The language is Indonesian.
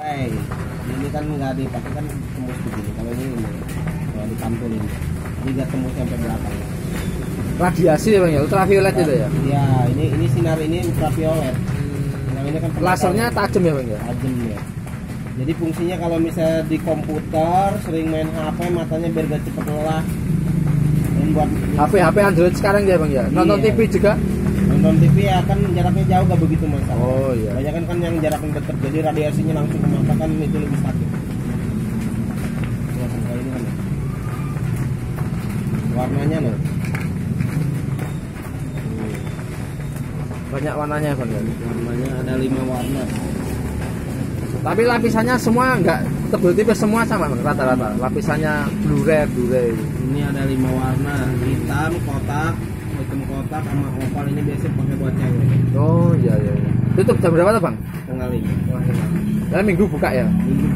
Hey, ini kan nggak dipakai kan tembus begini. Kalau ini ini kalau dipantulin, ini nggak tembus sampai belakang. Radiasi ya bang ya, ultraviolet itu ya. Ya, ini ini sinar ini ultraviolet. Yang ini kan Lasernya tajam ya bang ya. tajam ya. Jadi fungsinya kalau misalnya di komputer sering main HP matanya biar gak cepet lelah. Dan buat HP HP Android sekarang ya bang ya. Nonton Iya. TV juga. Nonton TV ya kan jaraknya jauh gak begitu masalah. Oh iya. Banyak kan yang jaraknya dekat jadi radiasinya langsung ke mata kan itu lebih sakit. Ini kan. Warnanya nih. Banyak warnanya bang ya. Warnanya ada lima warna. Tapi lapisannya semua enggak tebel tipis semua sama rata-rata. Lapisannya Blu-ray Blu-ray. Ini ada lima warna, hitam, kotak, hitam kotak sama oval ini biasanya pakai buat cewek. Oh iya iya. iya. Tutup jam berapa tuh bang? Tengah lima. Dan minggu buka ya. Minggu